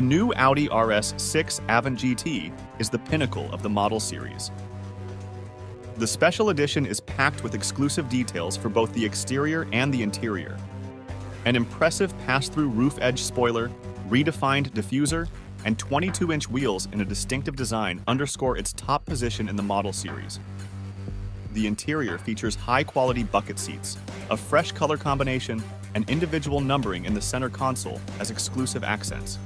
new Audi RS6 Avant GT is the pinnacle of the model series. The special edition is packed with exclusive details for both the exterior and the interior. An impressive pass-through roof edge spoiler, redefined diffuser, and 22-inch wheels in a distinctive design underscore its top position in the model series. The interior features high-quality bucket seats, a fresh color combination, and individual numbering in the center console as exclusive accents.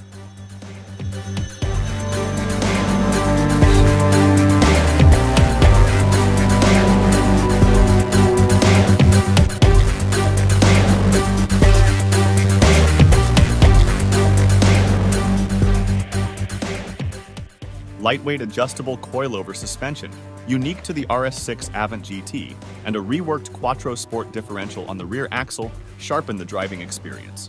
Lightweight adjustable coilover suspension, unique to the RS6 Avant GT, and a reworked Quattro Sport differential on the rear axle sharpen the driving experience.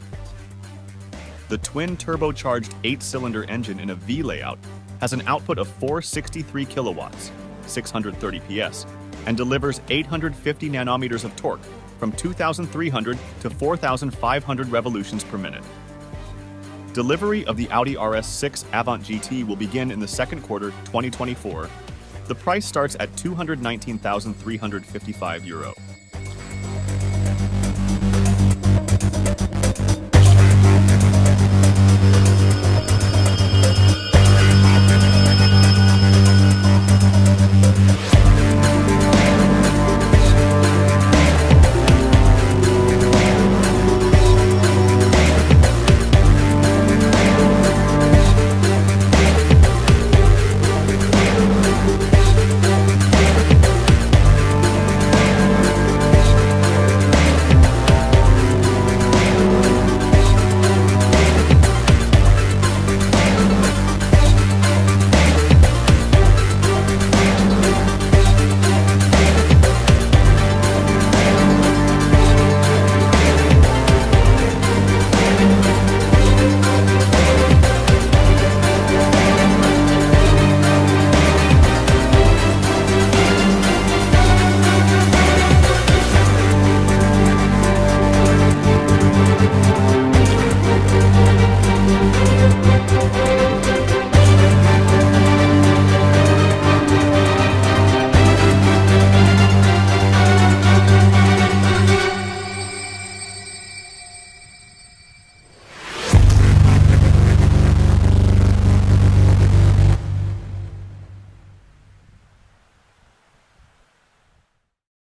The twin turbocharged 8-cylinder engine in a V layout has an output of 463 kilowatts, 630 PS, and delivers 850 newton meters of torque from 2,300 to 4,500 revolutions per minute. Delivery of the Audi RS6 Avant GT will begin in the second quarter 2024. The price starts at 219,355 euro.